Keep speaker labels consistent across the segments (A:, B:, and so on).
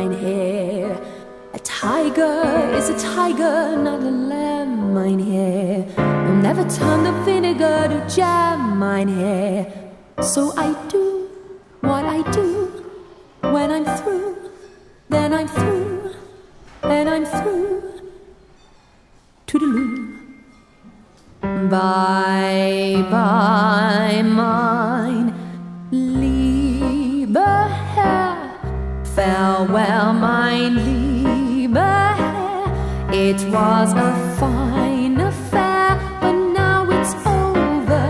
A: mein Herr. A tiger is a tiger, not a lamb, mein Herr. You'll never turn the vinegar to jam, mein Herr. So I do what I do. When I'm through, then I'm through, and I'm through. Toodaloo. Bye bye, mein Farewell, mein lieber Herr. It was a fine affair, but now it's over.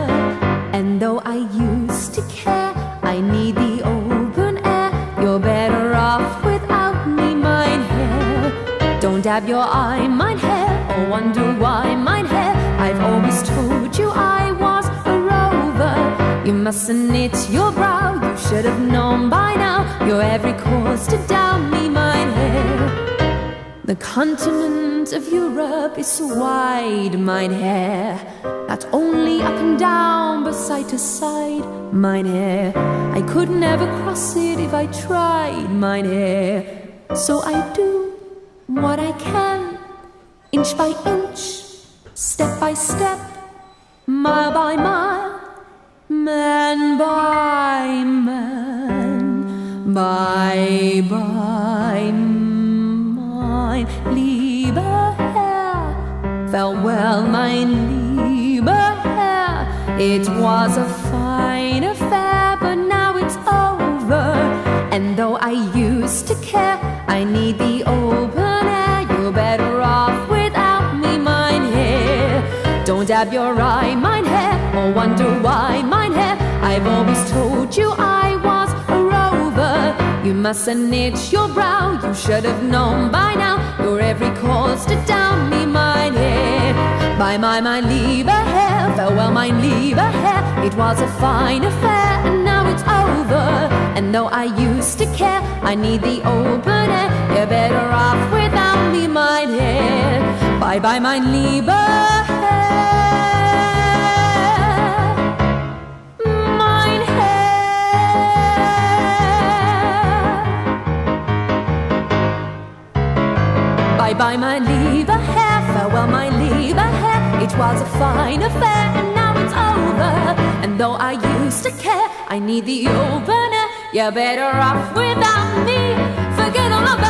A: And though I used to care, I need the open air. You're better off without me, mein Herr. Don't dab your eye, mein Herr, or wonder why, mein Herr. I've always told mustn't knit your brow, you should have known by now. Your every cause to doubt me, mein Herr. The continent of Europe is so wide, mein Herr. Not only up and down, but side to side, mein Herr. I could never cross it if I tried, mein Herr. So I do what I can, inch by inch, step by step, mile by mile, man by man, bye bye, mein lieber Herr. Farewell, mein lieber Herr. It was a fine affair, but now it's over. And though I used to care, I need the open air. You're better off without me, mein Herr. Don't dab your eye, mein Herr, or wonder why. I've always told you I was a rover. You mustn't knit your brow, you should have known by now. Your every cause to down me, mein Herr. Bye, my, mein lieber Herr, farewell, mein lieber Herr. It was a fine affair, and now it's over. And though I used to care, I need the open air. You're better off without me, mein Herr. Bye, bye, mein lieber Bye bye, mein lieber Herr, farewell, mein lieber Herr. It was a fine affair, and now it's over. And though I used to care, I need the open air. You're better off without me. Forget all about